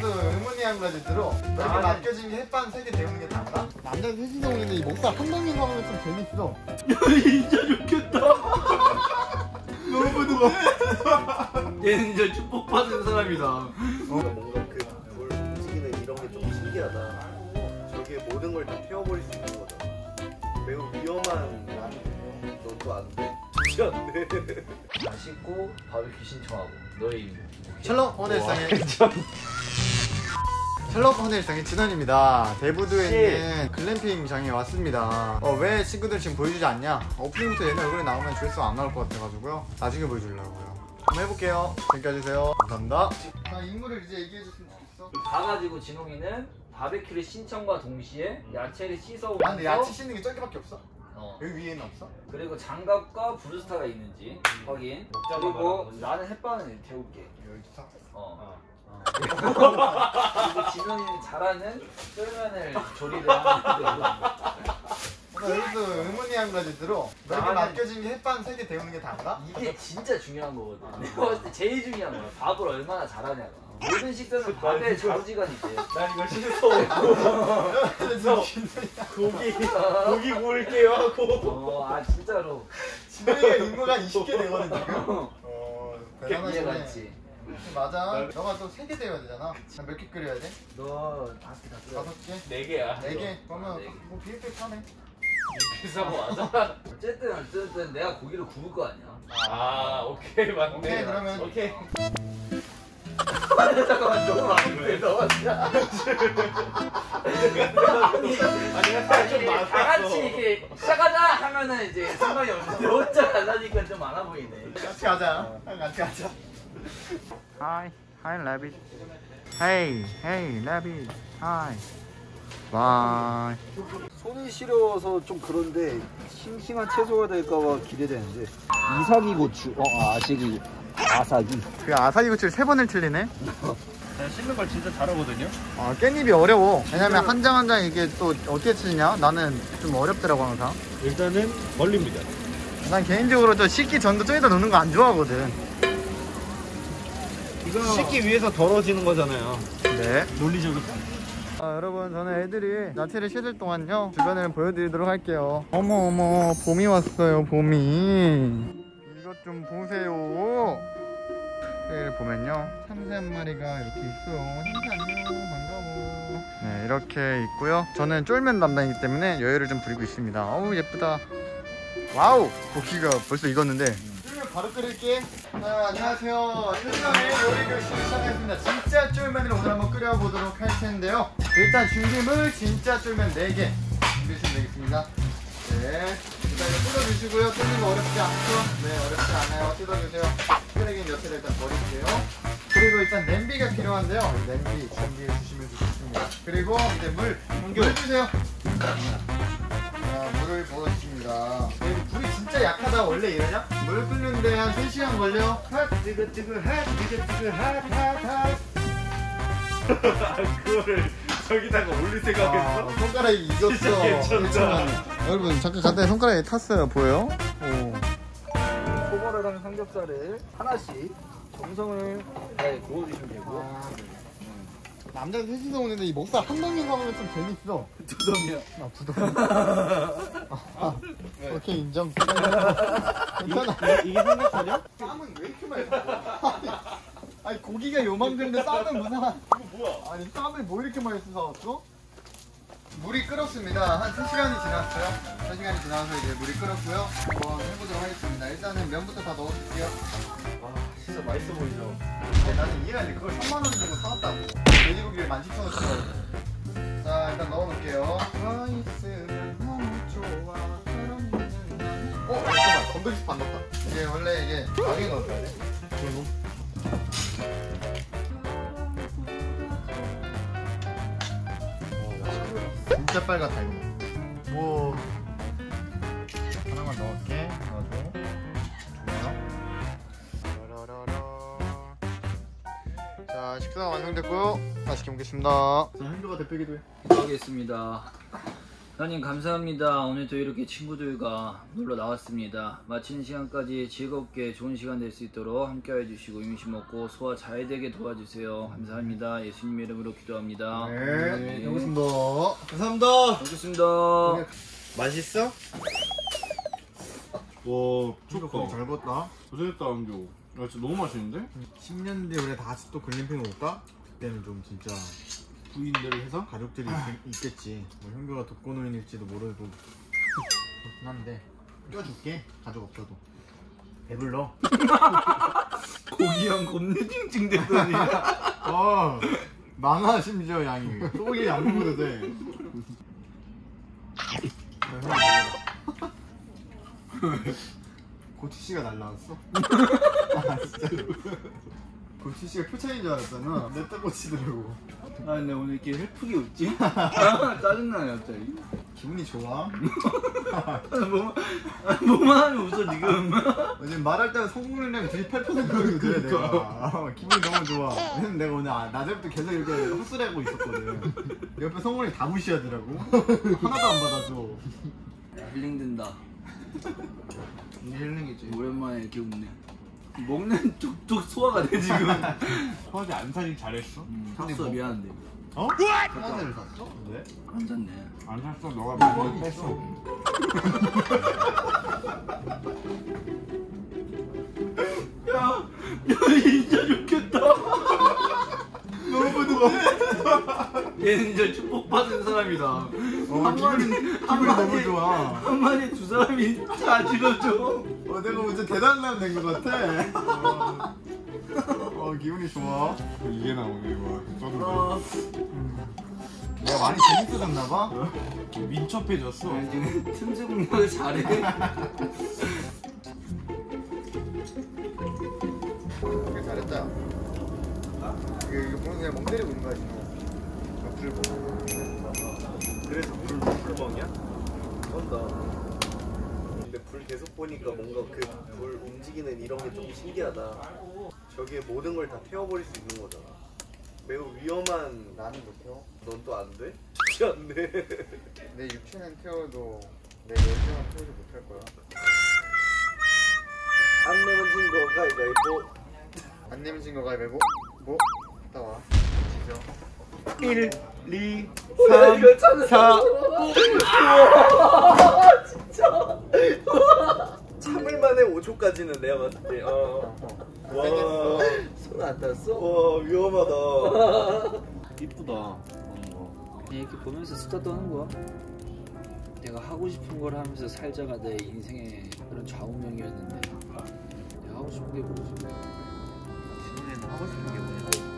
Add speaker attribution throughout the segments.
Speaker 1: 그래도 의문이 한 가지 들어. 너에게
Speaker 2: 나는-
Speaker 1: 맡겨진 게 햇반 세개 데우는 게 다인가? 남자는 셋이서 이 목살 한 방에 가면 좀 재밌어.
Speaker 2: 진짜 좋겠다. 너무 누워. 얘는 진짜 축복받은 사람이다.
Speaker 3: 뭔가 그불 움직이는 이런 게 좀 신기하다. 저게 모든 걸 다 태워버릴 수 있는 거다. 매우 위험한 너도 안 돼. 않네.
Speaker 2: 맛있고 바비큐 신청하고 너의
Speaker 1: 셜록 호넬상의 셜록 호넬상의 진원입니다. 대부도에 있는 글램핑장에 왔습니다. 어, 왜 친구들 지금 보여주지 않냐? 오프닝부터 얘네 얼굴이 나오면 조회수 안 나올 것 같아가지고요. 나중에 보여주려고요. 한번 해볼게요. 지금까지 주세요. 감사합니다. 자, 인물을 이제 얘기해줬으면 좋겠어.
Speaker 2: 가가지고 진홍이는 바비큐를 신청과 동시에 야채를 씻어
Speaker 1: 아, 근데 야채 씻는 게 저기밖에 없어?
Speaker 2: 어.
Speaker 1: 여기 위에는 없어?
Speaker 2: 그리고 장갑과 브루스타가 있는지 확인. 그리고 나는 햇반을 태울게.
Speaker 1: 여기 있어?
Speaker 2: 어. 그리고 진원이는 잘하는 쫄면을 조리를 하는데
Speaker 1: 나 여기서 의문이 한 가지 들어. 너에게
Speaker 2: 나는-
Speaker 1: 맡겨진 게 햇반 세개 데우는 게 다인가?
Speaker 2: 이게 진짜 중요한 거거든. 내가 봤을 때 제일 중요한 거야. 밥을 얼마나 잘하냐가. 모든 식사는 밥에 자우지간이 있대.
Speaker 3: 난 이거 씻어 오고 고기 고기 구울게요 하고.
Speaker 2: 어, 아 진짜로.
Speaker 1: 진영이가 인구가 20개 되거든 지금. 어,
Speaker 2: 이해가
Speaker 1: 대단하시네.
Speaker 2: 있지.
Speaker 1: 맞아. 너가 또세개 돼야 되잖아. 몇 개 끓여야 돼?
Speaker 2: 너 다섯 개다 끓여.
Speaker 1: 다섯 개?
Speaker 3: 네 개야.
Speaker 1: 네 개? 그러면
Speaker 2: 네 개.
Speaker 1: 뭐 비슷비슷 하네.
Speaker 3: 비싼 거 맞아?
Speaker 2: 어쨌든 어쨌든 내가 고기를 구울 거 아니야.
Speaker 3: 아 오케이 맞네.
Speaker 1: 오케이 그러면
Speaker 3: 오케이.
Speaker 2: 잠깐만 너무 많은데.
Speaker 3: 아니
Speaker 2: 다 같이. 이렇게 시작하자 하면은 이제 생각이 없는데 혼자 가자니까 좀 많아 보이네.
Speaker 1: 같이 가자. 같이 가자. Hi, hi, rabbit. Hey, hey, rabbit. Hi. Bye.
Speaker 4: 손이 시려워서 좀 그런데 싱싱한 채소가 될까봐 기대되는데 이삭이 고추 어 아, 아삭이 아삭이
Speaker 1: 그 아사리 고추를 세 번을 틀리네.
Speaker 3: 제가 씻는 걸 진짜 잘하거든요.
Speaker 1: 아 깻잎이 어려워. 왜냐면 한 장 한 장 이게 또 어떻게 치냐? 나는 좀 어렵더라고 항상.
Speaker 3: 일단은 걸립니다.
Speaker 1: 난 개인적으로 저 씻기 전도 저기다 놓는 거 안 좋아하거든.
Speaker 4: 이거
Speaker 3: 씻기 위해서 덜어지는 거잖아요.
Speaker 1: 네.
Speaker 3: 논리적이다.
Speaker 1: 아, 여러분 저는 애들이 나체를 씻을 동안요 주변을 보여드리도록 할게요 어머 어머 봄이 왔어요 봄이 좀 보세요. 여기를 보면요. 참새 한 마리가 이렇게 있어요. 참새 안녕. 반가워. 네 이렇게 있고요. 저는 쫄면 담당이기 때문에 여유를 좀 부리고 있습니다. 어우 예쁘다. wow! 고기가 벌써 익었는데. 쫄면 바로 끓일게. 자 안녕하세요. 신상의 요리 교실 시작하겠습니다. 진짜 쫄면을 오늘 한번 끓여보도록 할 텐데요. 일단 준비물 진짜 쫄면 4개. 준비해주시면 되겠습니다. 네 뜯어주시고요 뜯는 거 어렵지 않죠? 네 어렵지 않아요 뜯어주세요 쓰레기는 옆에 일단 버릴게요 그리고 일단 냄비가 필요한데요 냄비 준비해 주시면 좋겠습니다 그리고 이제 물, 물 주세요 자, 물을 부었습니다. 여기 불이 진짜 약하다 원래 이러냐? 물 끓는데 한 3시간 걸려. 핫 뜨거 뜨거 핫 뜨거 뜨거 핫 핫 핫
Speaker 3: 그거를 저기다가 올릴
Speaker 1: 아, 손가락이 익었어.
Speaker 3: 진짜 괜찮다.
Speaker 1: 여러분 잠깐 간단히 손가락에 탔어요. 보여요? 오.
Speaker 4: 소보를 한 삼겹살을 하나씩 정성을 다해 구워주시면 되고요
Speaker 1: 남자는 셋이서 오는데 이 목살 한 방에 가면 좀 재밌어.
Speaker 4: 두덩이요
Speaker 1: 아, 부담. 아, 오케이, 인정. 괜찮아.
Speaker 3: 이 게 삼겹살이야?
Speaker 1: 쌈은 왜 이렇게 많이 사? 아니, 고기가 요만큼인데 쌈은 무슨. 이거
Speaker 3: 뭐야?
Speaker 1: 아니, 쌈을 뭐 이렇게 많이 사왔어? 물이 끓었습니다. 한 3시간이 지났어요. 3시간이 지나서 이제 물이 끓었고요. 한번 해보도록 하겠습니다. 일단은 면부터 다 넣어줄게요.
Speaker 3: 와 진짜 맛있어 보이죠.
Speaker 1: 근데 나는 이해가 안 돼. 그걸 3만원 주고 사왔다고. 돼지고기를 17,000원 자, 일단 넣어놓을게요. 서 있으면 너무 좋아. 어, 잠깐만. 건더기 스프 안 넣었다. 이게 원래 이게 가게 넣어줘야 돼. 진짜 빨갛다 이거. 뭐 하나만 넣을게. 넣어줘. 좋아요. 자 식사 완성됐고요. 맛있게 먹겠습니다. 자 현주가 대표기도 해.
Speaker 2: 하겠습니다. 사장님 감사합니다. 오늘도 이렇게 친구들과 놀러 나왔습니다. 마치는 시간까지 즐겁게 좋은 시간 될 수 있도록 함께 해주시고 임시 먹고 소화 잘 되게 도와주세요. 감사합니다. 예수님 이름으로 기도합니다.
Speaker 1: 네, 여기 있습니다.
Speaker 3: 감사합니다.
Speaker 2: 알겠습니다.
Speaker 3: 맛있어?
Speaker 5: 와 좋다
Speaker 1: 잘 봤다.
Speaker 5: 고생했다 안교 야 진짜 너무 맛있는데?
Speaker 1: 10년 뒤에 우리 다시 또 글램핑 올까? 그때는 좀 진짜
Speaker 5: 부인대로 해서?
Speaker 1: 가족들이 있, 겠지뭐 형규가 독거노인일지도 모르고. 그렇긴 한데 껴줄게. 가족 없어도. 배불러.
Speaker 5: 고기랑 겁내 찡찡대더니.
Speaker 1: 어 많아 심지어 양이. 소고기 안 먹어도 돼. 고치씨가 날라왔어? 아 진짜로 고치 씨가 표창인 줄 알았잖아 냅다 고치더라고
Speaker 5: 아 근데 오늘 이렇게 슬프게 웃지?
Speaker 2: 짜증나요 갑자기.
Speaker 1: 기분이 좋아?
Speaker 2: 뭐만, 뭐만 하면 웃어 지금.
Speaker 1: 요즘 말할 때는 성공률이 98%거든 내가 어, 기분이 너무 좋아 왜냐면 내가 오늘 아- 낮에부터 계속 이렇게 헛소리하고 있었거든 옆에 성공률이 다 무시하더라고 하나도 안 받아줘
Speaker 2: 힐링된다.
Speaker 1: 힐링이지
Speaker 2: 오랜만에 이렇게 웃네. 먹는 족족 소화가 돼 지금.
Speaker 5: 서아지 안사지 잘했어?
Speaker 2: 샀어 미안한데.
Speaker 1: 어? 화장실을 샀어? 왜?
Speaker 2: 안 샀네.
Speaker 5: 안 샀어 너가 많이 뺐어
Speaker 2: 야, 야 진짜 좋겠다.
Speaker 1: 너무 부드럽네
Speaker 2: 얘는 진짜 축복받은 사람이다.
Speaker 1: 어,
Speaker 2: 한 마리,
Speaker 1: 기분이, 너무
Speaker 2: 마리,
Speaker 1: 좋아.
Speaker 2: 한 마리 두 사람이 다 지어줘.
Speaker 1: 어, 내가 무슨 대단한 사람 된것 같아. 어, 어, 기분이 좋아.
Speaker 5: 이게 나오네 와 써도
Speaker 2: 어,
Speaker 1: 내가 많이 재밌어졌나봐?
Speaker 5: 돼 민첩해졌어.
Speaker 2: 지금 틈새 공략을 잘해.
Speaker 1: 잘했다. 이거, 이거 보는 그냥 멍 때리고 있는 거야 지금
Speaker 3: 그래서 불 불멍이야? 쩐다. 근데 불 계속 보니까 뭔가 그 불 움직이는 이런 게 좀 신기하다. 저기에 모든 걸 다 태워버릴 수 있는 거잖아. 매우 위험한.
Speaker 1: 나는 못해요
Speaker 3: 넌또 안 돼? 쉽지 않네.
Speaker 1: 내 육체는 태워도 내 열정은 태우지 못할 거야
Speaker 3: 안 내면 진거 가위바위보.
Speaker 1: 안 내면 진거 가위바위보 뭐? 갔다 와
Speaker 3: 1, 2,
Speaker 2: 이거 찾았어.
Speaker 3: 4. 진짜. 참을 만해 5초까지는 내가 봤을 때. 어. 와.
Speaker 2: 손안 닿았어?
Speaker 3: 와 위험하다.
Speaker 2: 이쁘다. 이렇게 보면서 수다 떠는 거야. 내가 하고 싶은 걸 하면서 살자가 내 인생의 그런 좌우명이었는데 내가 하고 싶은 게 뭐지?
Speaker 3: 진우는 하고 싶은 게 뭐냐?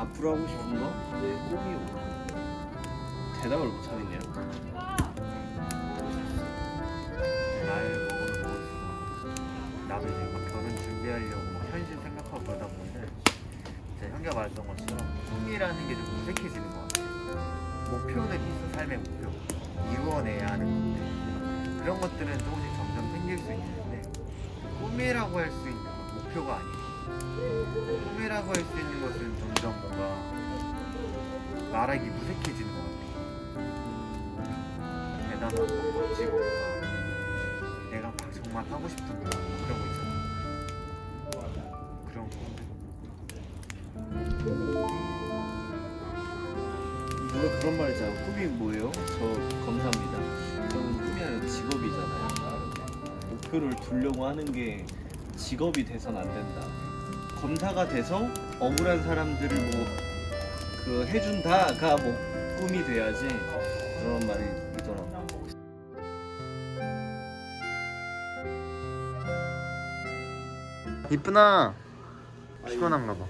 Speaker 2: 앞으로 하고 싶은 거? 내 꿈이 뭐야?
Speaker 3: 대답을 못 하겠네요.
Speaker 6: 나이를 먹으면 먹을수록 나도 막 결혼 준비하려고 막 현실 생각하고 그러다 보면 이제 형가 말했던 것처럼 꿈이라는 게 좀 무색해지는 것 같아요. 목표는 있어 삶의 목표 이루어내야 하는 것들 그런 것들은 조금씩 점점 생길 수 있는데 꿈이라고 할 수 있는 건 목표가 아니고 꿈이라고 할 수 있는 것은 말하기 무색해지는 것 같아요. 대단하고 멋지고 뭔가 내가 막 정말 하고 싶은 거 그런 거 있잖아 그런 거
Speaker 3: 물론 그런 말 있잖아. 꿈이 뭐예요? 저 검사입니다. 저는 꿈이 아니라 직업이잖아요. 목표를 두려고 하는 게 직업이 돼선 안 된다. 검사가 돼서 억울한 사람들을 뭐 그 해준다가 뭐 꿈이 돼야지 그런 말이 있더라고.
Speaker 1: 이쁘나? 피곤한가 봐.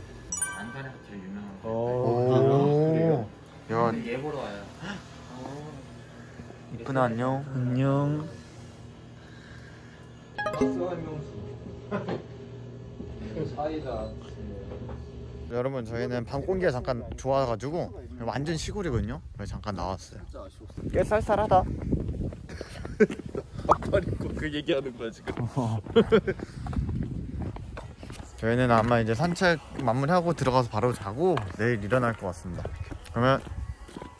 Speaker 6: 안산에서 제일 유명한
Speaker 1: 오, 야.
Speaker 2: 얘 보러 와요.
Speaker 1: 이쁘나 안녕? 안녕.
Speaker 2: 사이다.
Speaker 1: 여러분 저희는 밤 공기가 잠깐 좋아가지고 완전 시골이거든요? 그래서 잠깐 나왔어요. 꽤 쌀쌀하다.
Speaker 3: 아까 그 얘기하는 거야 지금.
Speaker 1: 저희는 아마 이제 산책 마무리하고 들어가서 바로 자고 내일 일어날 것 같습니다. 그러면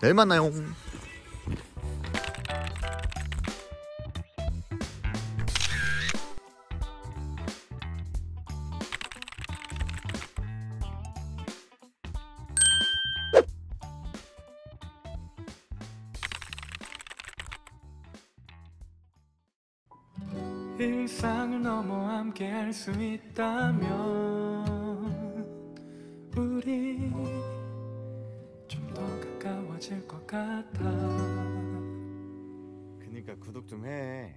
Speaker 1: 내일 만나요
Speaker 7: 일상을 넘어 함께 할 수 있다면 우리 좀 더 가까워질 것 같아
Speaker 5: 그니까 구독 좀 해.